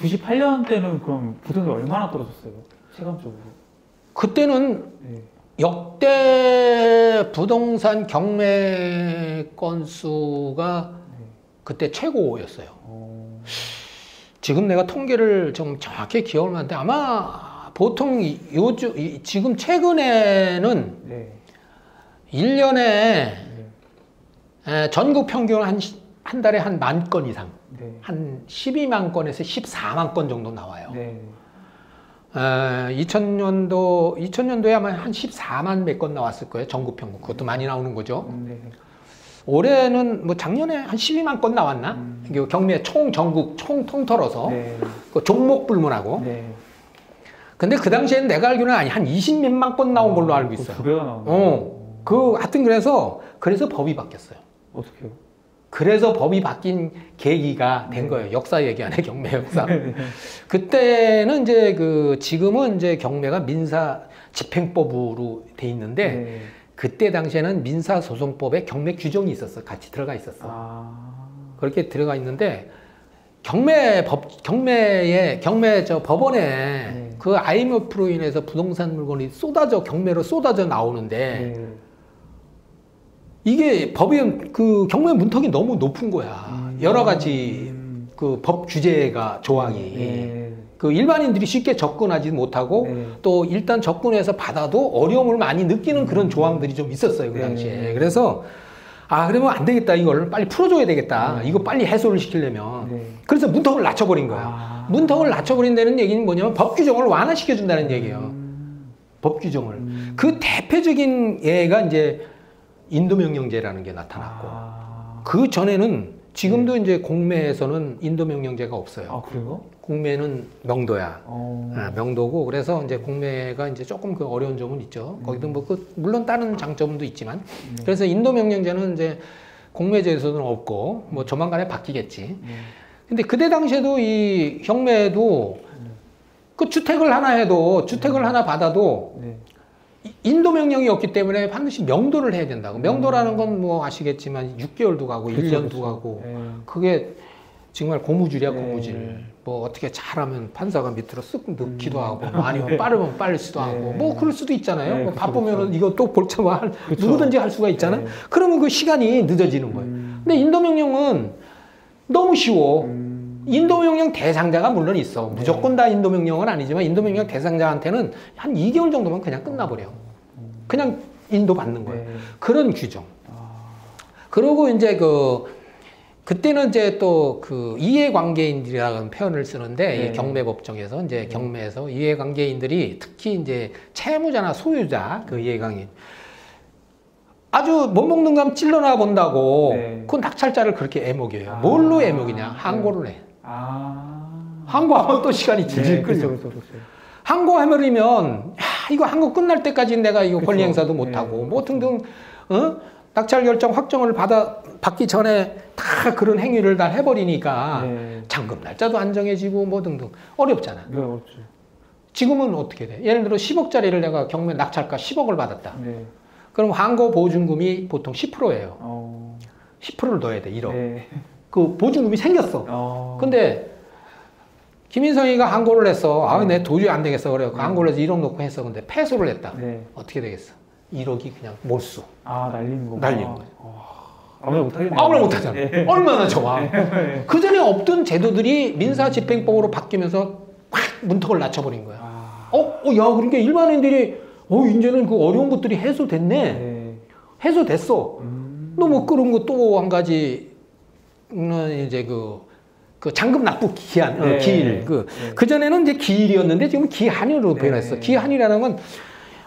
98년 때는 그럼 부동산 얼마나 떨어졌어요? 체감적으로. 그때는 네. 역대 부동산 경매 건수가 네. 그때 최고였어요. 어, 지금 내가 통계를 좀 정확히 기억을 하는데 아마 보통 이- 요즘 이- 지금 최근에는 네. 1년에 네. 전국 평균 한, 시- 한 달에 한 만 건 이상, 네. 한 12만 건에서 14만 건 정도 나와요. 네. 에, 2000년도 2000년도에 아마 한 14만 몇 건 나왔을 거예요. 전국 평균. 그것도 많이 나오는 거죠. 음, 네. 올해는 뭐 작년에 한 12만 건 나왔나? 음. 이게 경매 총 전국 총 통틀어서 네. 그 종목 불문하고. 네. 근데 그 당시에는 내가 알기로는 아니 한 20몇만 건 나온 걸로 알고 있어요. 두 배가 나오네. 어. 그 하여튼 그래서 그래서 법이 바뀌었어요. 어떻게요? 그래서 법이 바뀐 계기가 된 네. 거예요. 역사 얘기하네 경매 역사. 네. 그때는 이제 그 지금은 이제 경매가 민사 집행법으로 돼 있는데 네. 그때 당시에는 민사소송법에 경매 규정이 있었어. 같이 들어가 있었어. 아. 그렇게 들어가 있는데 경매 법 경매에 경매 저 법원에 네. 그 IMF로 인해서 부동산 물건이 쏟아져 경매로 쏟아져 나오는데 네. 이게 법이 그 경매 문턱이 너무 높은 거야. 음. 여러 가지 음. 그법 규제가 조항이 네. 그 일반인들이 쉽게 접근하지 못하고 네. 또 일단 접근해서 받아도 어려움을 많이 느끼는 그런 조항들이 좀 있었어요 그 네. 당시에 그래서 아 그러면 안 되겠다 이걸 빨리 풀어줘야 되겠다 네. 이거 빨리 해소를 시키려면 네. 그래서 문턱을 낮춰버린 거야 아. 문턱을 낮춰버린다는 얘기는 뭐냐면 법 규정을 완화시켜준다는 얘기예요 음. 법 규정을 음. 그 대표적인 예가 이제 인도명령제라는 게 나타났고 아. 그 전에는 지금도 이제 공매에서는 인도명령제가 없어요 아 그래요? 공매는 명도야 어. 아, 명도고 그래서 이제 공매가 이제 조금 그 어려운 점은 있죠. 거기도 뭐 그 물론 다른 장점도 있지만 네. 그래서 인도 명령제는 이제 공매제에서는 없고 뭐 조만간에 바뀌겠지. 네. 근데 그때 당시에도 이 경매도 그 주택을 하나 해도 주택을 하나 받아도 네. 이- 인도 명령이 없기 때문에 반드시 명도를 해야 된다고. 명도라는 건 뭐 아시겠지만 6개월도 가고 그렇죠, 1년도 그렇죠. 가고 네. 그게 정말 고무줄이야 네. 고무줄. 뭐 어떻게 잘하면 판사가 밑으로 쓱 넣기도 음. 하고 뭐 아니면 빠르면 빠르지도 네. 하고 뭐 그럴 수도 있잖아요. 네, 뭐 바쁘면은 그쵸. 이거 또 볼참아. 누구든지 할 수가 있잖아. 네. 그러면 그 시간이 늦어지는 거예요. 음. 근데 인도 명령은 너무 쉬워. 음. 인도 명령 대상자가 물론 있어. 네. 무조건 다 인도 명령은 아니지만 인도 명령 대상자한테는 한 2개월 정도면 그냥 끝나버려. 그냥 인도 받는 거예요. 네. 그런 규정. 아. 그러고 이제 그 그때는 이제 또 그 이해관계인들이라는 표현을 쓰는데 네. 이 경매법정에서 이제 경매에서 이해관계인들이 특히 이제 채무자나 소유자 그 이해관계인 아주 못 먹는 감 찔러나 본다고 네. 그 낙찰자를 그렇게 애먹여요. 아. 뭘로 애먹이냐? 항고를 해. 아. 항고하면 또 시간이 질질 네, 끌려. 그렇죠, 그렇죠, 그렇죠. 항고해버리면 야, 이거 항고 끝날 때까지 내가 이거 권리 그쵸. 행사도 네, 못하고 뭐 등등 어? 낙찰 결정 확정을 받아 받기 전에 다 그런 행위를 다 해버리니까 네. 잔금 날짜도 안 정해지고 뭐 등등 어렵잖아. 네, 어렵죠. 지금은 어떻게 돼? 예를 들어 10억짜리를 내가 경매 낙찰가 10억을 받았다. 네. 그럼 항고 보증금이 보통 10%예요. 어. 10%를 넣어야 돼. 1억. 네. 그 보증금이 생겼어. 어. 근데 김인성이가 항고를 했어. 아, 네. 내 도저히 안 되겠어. 그래. 네. 항고를 해서 1억 넣고 했어. 근데 패소를 했다. 네. 어떻게 되겠어? 1억이 그냥 몰수. 아, 날리는 거. 날리는 거예요. 아무나 못하겠네. 아무나 못하잖아. 네. 얼마나 좋아. 네. 그 전에 없던 제도들이 민사 집행법으로 바뀌면서 확 문턱을 낮춰버린 거야. 아. 어, 어, 야, 그러니까 일반인들이, 어, 이제는 그 어려운 것들이 해소됐네. 네. 해소됐어. 음. 너무 그런 거 또 한 가지, 는 이제 그, 그 잔금 납부 기한, 어, 네. 기일. 그, 네. 그전에는 이제 기일이었는데 지금 기한으로 네. 변했어. 기한이라는 건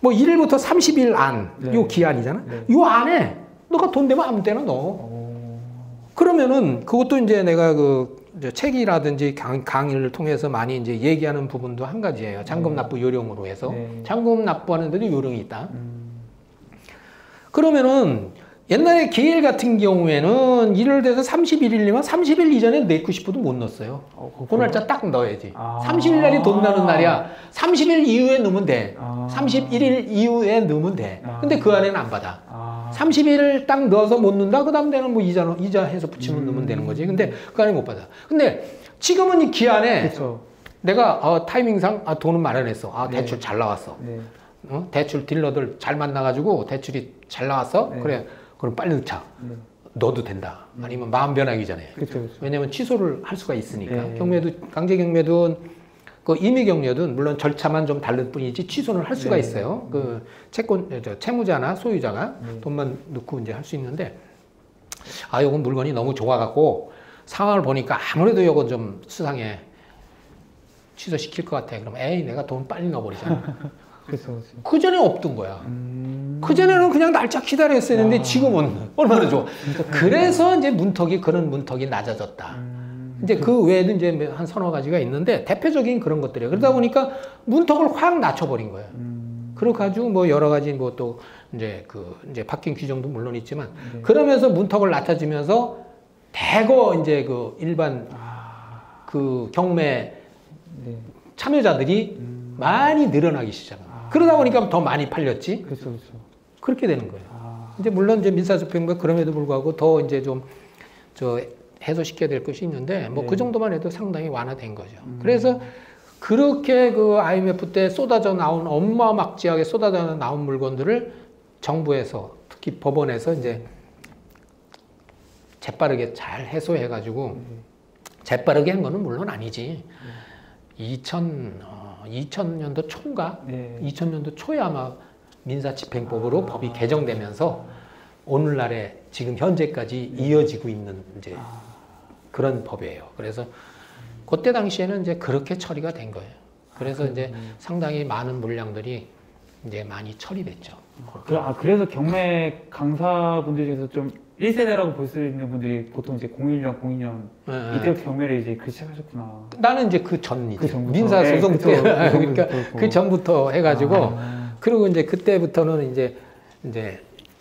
뭐 1일부터 30일 안, 네. 요 기한이잖아. 네. 요 안에 너가 돈 되면 아무 때나 넣어. 어. 그러면은 그것도 이제 내가 그 책이라든지 강, 강의를 통해서 많이 이제 얘기하는 부분도 한 가지예요. 잔금 납부 요령으로 해서 네. 잔금 납부하는데도 요령이 있다. 음. 그러면은 옛날에 기일 같은 경우에는 일을 돼서 31일이면 30일 이전에 내고 싶어도 못 넣었어요. 어, 그 날짜 딱 넣어야지. 아. 30일 날이 돈 나는 날이야. 30일 이후에 넣으면 돼. 아. 31일 이후에 넣으면 돼. 아. 근데 그 안에는 안 받아. 아. 30일 딱 넣어서 못 넣는다? 그 다음 되는 뭐 이자, 이자 해서 붙이면 음. 넣으면 되는 거지. 근데 그 안에 못 받아. 근데 지금은 이 기한에 그렇죠. 내가 어, 타이밍상 아, 돈은 마련했어. 아, 네. 대출 잘 나왔어. 네. 어? 대출 딜러들 잘 만나가지고 대출이 잘 나왔어? 네. 그래. 그럼 빨리 넣자. 네. 넣어도 된다. 아니면 마음 변하기 전에. 그렇죠. 그렇죠. 왜냐면 취소를 할 수가 있으니까. 네. 경매도, 강제 경매든 그 임의 경매든 물론 절차만 좀 다를 뿐이지 취소는 할 수가 네. 있어요. 그 채권, 저 채무자나 소유자가 네. 돈만 넣고 이제 할 수 있는데 아, 요건 물건이 너무 좋아갖고 상황을 보니까 아무래도 요건 좀 수상해. 취소시킬 것 같아. 그럼 에이, 내가 돈 빨리 넣어버리자. 그 전에 없던 거야. 음. 그 전에는 그냥 날짜 기다렸었는데 아. 지금은 얼마나 좋아. 그래서 이제 문턱이 그런 문턱이 낮아졌다. 음. 이제 그 외에도 이제 한 서너 가지가 있는데 대표적인 그런 것들이에요. 그러다 보니까 문턱을 확 낮춰버린 거예요. 음. 그래 가지고 뭐 여러 가지 뭐 또 이제 그 이제 바뀐 규정도 물론 있지만 네. 그러면서 문턱을 낮춰지면서 대거 이제 그 일반 아. 그 경매 네. 참여자들이 음. 많이 늘어나기. 아. 그러다 보니까 더 많이 팔렸지. 그렇죠. 그렇죠. 그렇게 되는 거예요. 아. 이제 물론 이제 민사소평가 그럼에도 불구하고 더 이제 좀 저 해소시켜야 될 것이 있는데 뭐 네. 그 정도만 해도 상당히 완화된 거죠. 음. 그래서 그렇게 그 IMF 때 쏟아져 나온 엄마막지하게 쏟아져 나온 물건들을 정부에서 특히 법원에서 이제 재빠르게 잘 해소해가지고 네. 재빠르게 한 거는 물론 아니지. 2000 어, 2000년도 초인가? 네. 2000년도 초에 아마 민사집행법으로 아. 법이 개정되면서 오늘날에 지금 현재까지 이어지고 있는 이제 아. 그런 법이에요. 그래서 그때 당시에는 이제 그렇게 처리가 된 거예요. 그래서 이제 상당히 많은 물량들이 이제 많이 처리됐죠. 그, 아, 그래서 경매 강사분들 중에서 좀 1세대라고 볼 수 있는 분들이 보통 이제 01년, 02년 예, 예. 이때부터 경매를 이제 그 시작하셨구나. 나는 이제 그 전이죠. 그 전부터. 민사 네, 소송 그쵸. 때그 그러니까 그 전부터 해가지고 아, 그리고 이제 그때부터는 이제 이제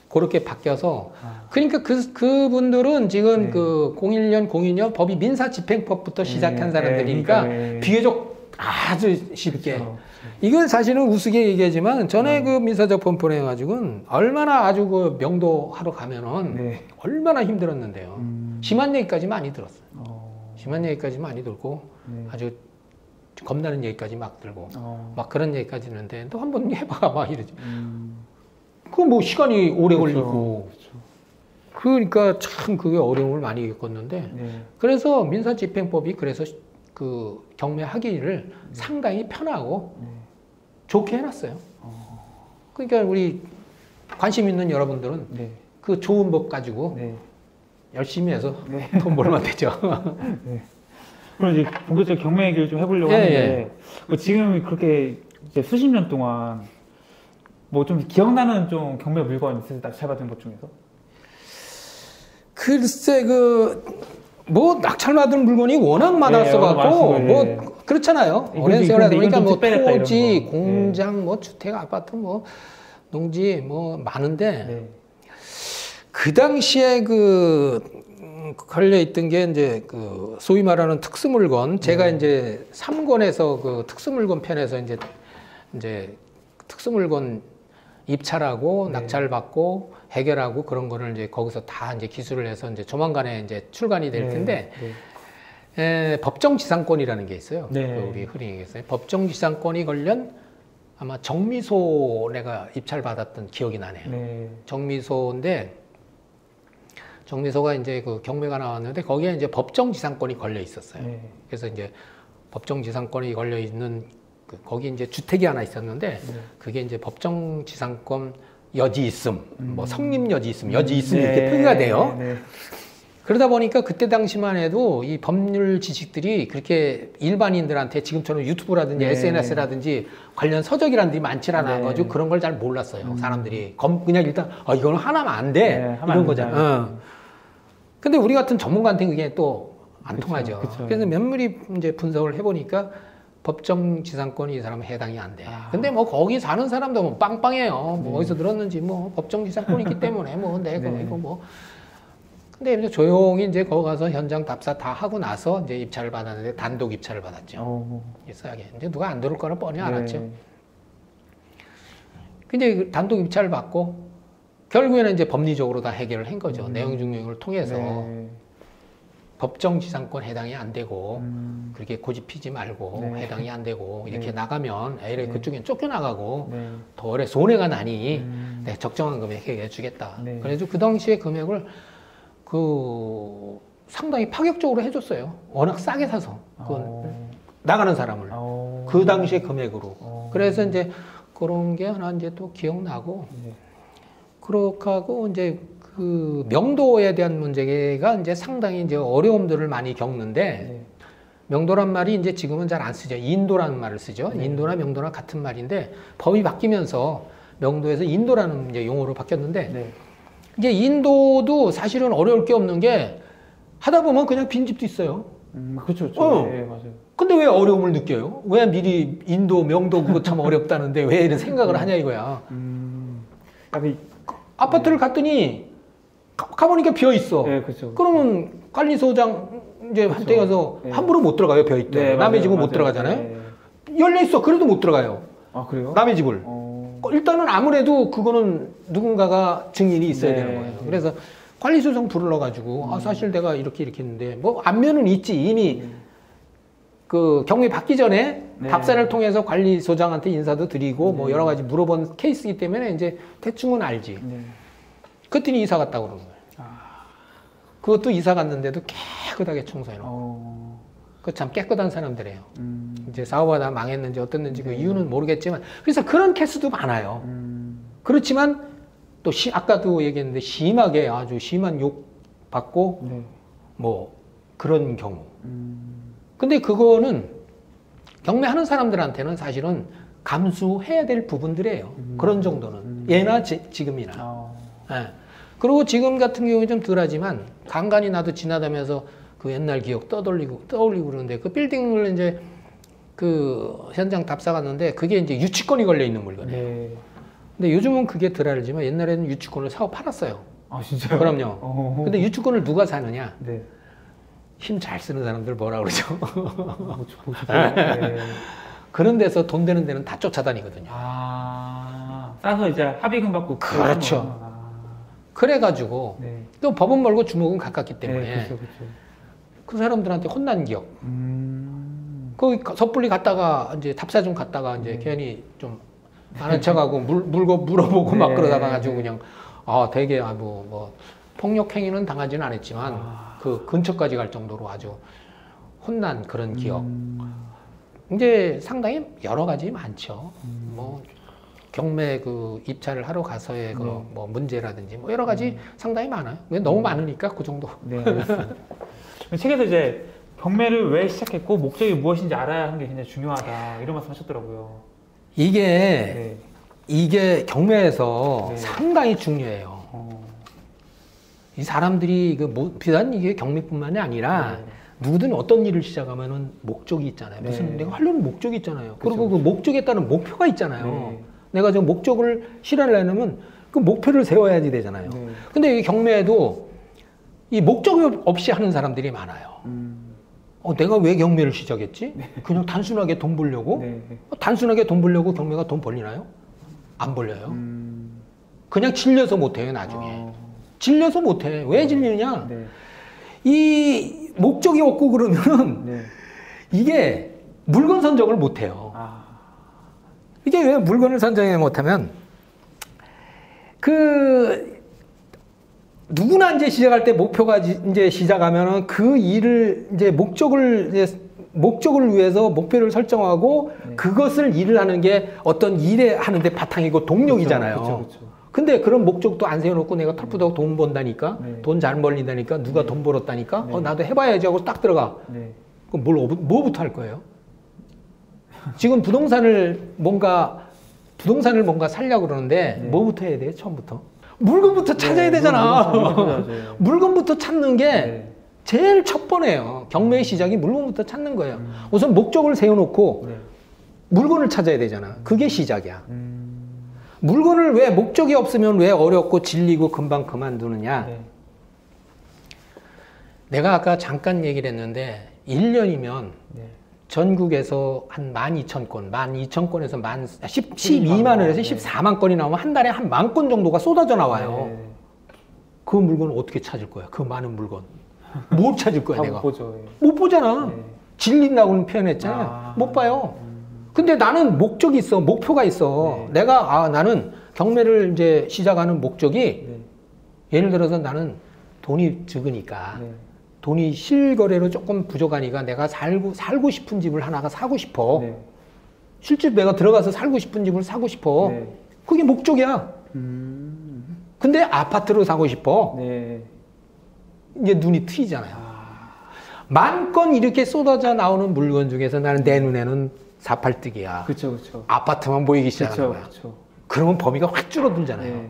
그렇게 바뀌어서 아. 그러니까 그 그분들은 지금 네. 그 01년 02년 법이 민사 집행법부터 시작한 네, 사람들이니까 네, 네. 비교적 아주 쉽게 그쵸. 이건 사실은 우스개 얘기하지만 네. 전에 그 민사적법원에 해가지고는 얼마나 아주 그 명도 하러 가면은 네. 얼마나 힘들었는데요. 음. 심한 얘기까지 많이 들었어요. 어. 심한 얘기까지 많이 들고 네. 아주 겁나는 얘기까지 막 들고 어. 막 그런 얘기까지 있는데 또 한 번 해봐 막 이러지. 음. 그뭐 시간이 오래 그쵸. 걸리고 그쵸. 그러니까 참 그게 어려움을 많이 겪었는데 네. 그래서 민사 집행법이 그래서 그 경매 하기를 상당히 편하고 네. 좋게 해놨어요. 어. 그러니까 우리 관심 있는 여러분들은 네. 그 좋은 법 가지고 네. 열심히 해서 네. 돈 벌면 되죠. 그럼 이제 본격적으로 경매 얘기를 좀 해보려고 예, 하는데 뭐 지금 그렇게 이제 수십 년 동안 뭐 좀 기억나는 좀 경매 물건 있으세요? 낙찰받은 것 중에서? 글쎄 그 뭐 낙찰받은 물건이 워낙 많았어 갖고 많았어요, 뭐 예. 그렇잖아요. 오랜 좀- 세월 하다 이건 보니까 좀뭐 토지, 거. 예. 공장, 뭐 주택, 아파트, 뭐 농지 뭐 많은데 네. 그 당시에 그 음, 걸려 있던 게 이제 그 소위 말하는 특수 물건 제가 네. 이제 3권에서 그 특수 물건 편에서 이제 이제 특수 물건 입찰하고 네. 낙찰 받고 해결하고 그런 거를 이제 거기서 다 이제 기술을 해서 이제 조만간에 이제 출간이 될 네. 텐데 네. 에, 법정지상권이라는 게 있어요. 네. 그 우리 흔히 얘기했어요. 법정지상권이 관련 아마 정미소 내가 입찰 받았던 기억이 나네요. 네. 정미소인데 정미소가 이제 그 경매가 나왔는데 거기에 이제 법정지상권이 걸려 있었어요. 네. 그래서 이제 법정지상권이 걸려 있는 그 거기 이제 주택이 하나 있었는데 네. 그게 이제 법정 지상권 여지 있음, 뭐 음. 성립 여지 있음, 여지 있음 네. 이렇게 표기가 돼요. 네. 그러다 보니까 그때 당시만 해도 이 법률 지식들이 그렇게 일반인들한테 지금처럼 유튜브라든지 네. SNS라든지 관련 서적이라는 게 많지 않아 네. 가지고 그런 걸 잘 몰랐어요. 음. 사람들이 검 그냥 일단 아 이거는 하나면 안 돼. 네, 이런 안 거잖아. 된다. 어. 근데 우리 같은 전문가한테 그게 또 안 통하죠. 그쵸. 그래서 면밀히 이제 분석을 해보니까 법정 지상권이 이 사람은 해당이 안 돼. 아. 근데 뭐 거기 사는 사람도 뭐 빵빵해요. 뭐 네. 어디서 들었는지 뭐 법정 지상권이기 때문에 뭐 내가 네. 이거 뭐. 근데 이제 조용히 이제 거기 가서 현장 답사 다 하고 나서 이제 입찰을 받았는데 단독 입찰을 받았죠. 어. 있어야게. 이제 누가 안 들어올 거는 뻔히 네. 알았죠. 근데 그 단독 입찰을 받고 결국에는 이제 법리적으로 다 해결을 한 거죠. 음. 내용 증명을 통해서 네. 법정 지상권 해당이 안 되고 음. 그렇게 고집 피지 말고 네. 해당이 안 되고 이렇게 네. 나가면 에이 네. 그쪽엔 쫓겨나가고 네. 더 오래 손해가 나니 음. 네, 적정한 금액 해결해 주겠다. 네. 그래서 그 당시에 금액을 그 상당히 파격적으로 해줬어요. 워낙 싸게 사서 어. 나가는 사람을 어. 그 당시의 금액으로. 어. 그래서 이제 그런 게 하나 이제 또 기억나고 네. 그렇게 하고 이제 그 명도에 대한 문제가 이제 상당히 이제 어려움들을 많이 겪는데 네. 명도란 말이 이제 지금은 잘 안 쓰죠. 인도라는 말을 쓰죠. 네. 인도나 명도나 같은 말인데 법이 바뀌면서 명도에서 인도라는 이제 용어로 바뀌었는데 네. 이제 인도도 사실은 어려울 게 없는 게 하다 보면 그냥 빈집도 있어요. 음, 그렇죠, 그렇죠. 어. 네, 맞아요. 근데 왜 어려움을 느껴요? 왜 미리 인도, 명도 그거 참 어렵다는데 왜 이런 생각을 하냐 이거야. 음, 이- 아파트를 갔더니 가, 가보니까 비어 있어. 네, 그렇죠. 그러면 관리소장 이제 한테 가서 네. 함부로 못 들어가요 비어 있대. 네, 남의 집은 못 맞아요. 들어가잖아요. 네. 열려 있어. 그래도 못 들어가요. 아, 그래요? 남의 집을. 어. 일단은 아무래도 그거는 누군가가 증인이 있어야 네. 되는 거예요. 그래서 관리소장 불러 가지고 아 사실 내가 이렇게 이렇게 했는데 뭐 안면은 있지 이미 그 경위 받기 전에 네. 답사를 통해서 관리소장한테 인사도 드리고 뭐 네. 여러 가지 물어본 케이스이기 때문에 이제 대충은 알지. 네. 그랬더니 이사 갔다고 그러는 거예요. 그것도 이사 갔는데도 깨끗하게 청소해놓고. 어. 그참 깨끗한 사람들이에요. 음. 이제 사업하다 망했는지 어땠는지 그 네. 이유는 모르겠지만 그래서 그런 케이스도 많아요. 음. 그렇지만 또 시, 아까도 얘기했는데 심하게 아주 심한 욕 받고 네. 뭐 그런 경우. 음. 근데 그거는 경매하는 사람들한테는 사실은 감수해야 될 부분들이에요. 음. 그런 정도는 음. 예나 지, 지금이나. 아. 예. 그리고 지금 같은 경우는 좀 덜하지만 간간히 나도 지나다면서 그 옛날 기억 떠돌리고 떠올리고 그러는데 그 빌딩을 이제 그 현장 답사 갔는데 그게 이제 유치권이 걸려 있는 물건이에요. 네. 근데 요즘은 그게 덜 알지만 옛날에는 유치권을 사고 팔았어요. 아, 진짜요? 그럼요. 어. 근데 유치권을 누가 사느냐? 네. 힘 잘 쓰는 사람들 뭐라 그러죠? 뭐, 뭐, 네. 그런 데서 돈 되는 데는 다 쫓아다니거든요. 아. 싸서 이제 합의금 받고. 그렇죠. 그래가지고 네. 또 법은 멀고 주먹은 가깝기 때문에 네, 그렇죠, 그렇죠. 그 사람들한테 혼난 기억. 음. 거기 가- 섣불리 갔다가 이제 답사 좀 갔다가 이제 네. 괜히 좀 아는 척하고 물 물고 물어보고 막 네. 그러다가 가지고 그냥 아 되게 아뭐 뭐 폭력 행위는 당하지는 않았지만 아. 그 근처까지 갈 정도로 아주 혼난 그런 기억. 음. 이제 상당히 여러 가지 많죠. 음. 뭐 경매 그 입찰을 하러 가서의 그 네. 뭐 문제라든지 뭐 여러 가지 상당히 많아요. 너무 많으니까 그 정도. 네. 책에서 이제 경매를 왜 시작했고 목적이 무엇인지 알아야 하는 게 굉장히 중요하다 이런 말씀 하셨더라고요. 이게 네. 이게 경매에서 네. 상당히 중요해요. 어. 이 사람들이 그 뭐, 비단 이게 경매뿐만이 아니라 네. 누구든 어떤 일을 시작하면은 목적이 있잖아요. 네. 무슨 내가 하려는 목적이 있잖아요. 그쵸, 그리고 그 목적에 따른 목표가 있잖아요. 네. 내가 저 목적을 실현하려면 그 목표를 세워야지 되잖아요. 네. 근데 이 경매에도 이 목적 없이 하는 사람들이 많아요. 음. 어, 내가 왜 경매를 시작했지? 그냥 단순하게 돈 벌려고? 네. 어, 단순하게 돈 벌려고 경매가 돈 벌리나요? 안 벌려요. 음. 그냥 질려서 못해요, 나중에. 어. 질려서 못해. 왜 질리느냐? 네. 이 목적이 없고 그러면 네. 이게 물건 선정을 못해요. 아. 이게 왜 물건을 선정해 못하면 그 누구나 이제 시작할 때 목표가 지- 이제 시작하면은 그 일을 이제 목적을 이제 목적을 위해서 목표를 설정하고 네. 그것을 일을 하는 게 어떤 일에 하는데 바탕이고 동력이잖아요. 그렇죠, 그렇죠. 근데 그런 목적도 안 세워놓고 내가 털푸덕 돈 번다니까 네. 돈잘 벌린다니까 누가 돈 벌었다니까 네. 어 나도 해봐야지 하고 딱 들어가 네. 그럼 뭘 어- 뭐부터 할 거예요? 지금 부동산을 뭔가 부동산을 뭔가 살려고 그러는데 네. 뭐부터 해야 돼요? 처음부터 물건부터 찾아야 네, 되잖아. 물건 찾아야죠. 물건부터 찾는 게 네. 제일 첫 번이에요. 경매의 시작이 물건부터 찾는 거예요. 음. 우선 목적을 세워놓고 네. 물건을 찾아야 되잖아. 그게 시작이야. 음. 물건을 왜 목적이 없으면 왜 어렵고 질리고 금방 그만두느냐? 네. 내가 아까 잠깐 얘기를 했는데 1년이면 네. 전국에서 한 12,000건, 12,000건에서 만 10, 12만을 해서 네. 14만 건이 나오면 한 달에 한 만 건 정도가 쏟아져 나와요. 네. 그 물건을 어떻게 찾을 거야? 그 많은 물건. 못 찾을 거야, 다 내가. 못 보죠. 예. 못 보잖아. 네. 질린다고는 표현했잖아요. 아. 못 봐요. 근데 나는 목적이 있어, 목표가 있어. 네. 내가 아 나는 경매를 이제 시작하는 목적이 네. 예를 들어서 나는 돈이 적으니까 네. 돈이 실거래로 조금 부족하니까 내가 살고 살고 싶은 집을 하나가 사고 싶어. 네. 실제 내가 들어가서 살고 싶은 집을 사고 싶어. 네. 그게 목적이야. 음. 근데 아파트로 사고 싶어. 네. 이제 눈이 트이잖아요. 아. 만건 이렇게 쏟아져 나오는 물건 중에서 나는 내 눈에는 사팔뜨기야. 그쵸, 그쵸. 아파트만 보이기 시작하는 그쵸, 거야. 그쵸. 그러면 범위가 확 줄어들잖아요.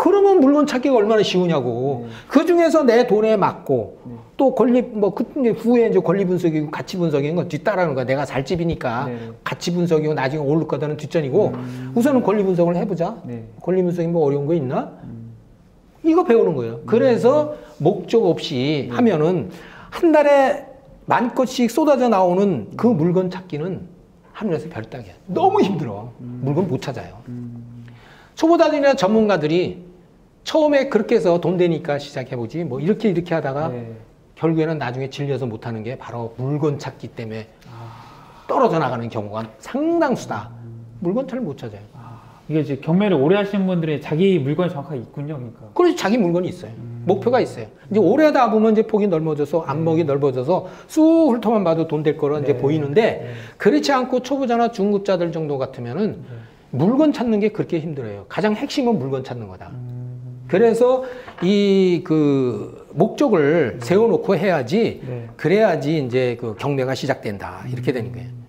네. 그러면 물건 찾기가 얼마나 쉬우냐고. 네. 그 중에서 내 돈에 맞고 네. 또 권리 뭐 그, 이제 후에 이제 권리 분석이고 가치 분석인 건 뒤따라하는 거야. 내가 살 집이니까 네. 가치 분석이고 나중에 오를 거다는 뒷전이고 음. 우선은 권리 분석을 해보자. 네. 권리 분석이 뭐 어려운 거 있나? 음. 이거 배우는 거예요. 그래서 목적 없이 네. 하면은 한 달에 만 건씩 쏟아져 나오는 그 물건 찾기는 하늘에서 별 따기야. 너무 힘들어. 물건 못 찾아요. 음. 초보자들이나 전문가들이 처음에 그렇게 해서 돈 되니까 시작해보지 뭐 이렇게 이렇게 하다가 네. 결국에는 나중에 질려서 못하는 게 바로 물건 찾기 때문에 아. 떨어져 나가는 경우가 상당수다. 물건 잘 못 찾아요. 아. 이게 이제 경매를 오래 하시는 분들이 자기 물건이 정확하게 있군요, 그러니까. 그래서 자기 물건이 있어요. 목표가 있어요. 이제 오래 하다 보면 이제 폭이 넓어져서 안목이 넓어져서 쑥 훑어만 봐도 돈 될 거로 이제 네. 보이는데 네. 그렇지 않고 초보자나 중급자들 정도 같으면은 물건 찾는 게 그렇게 힘들어요. 가장 핵심은 물건 찾는 거다. 음. 그래서 이 그 목적을 세워놓고 해야지 네. 그래야지 이제 그 경매가 시작된다 이렇게 되는 거예요.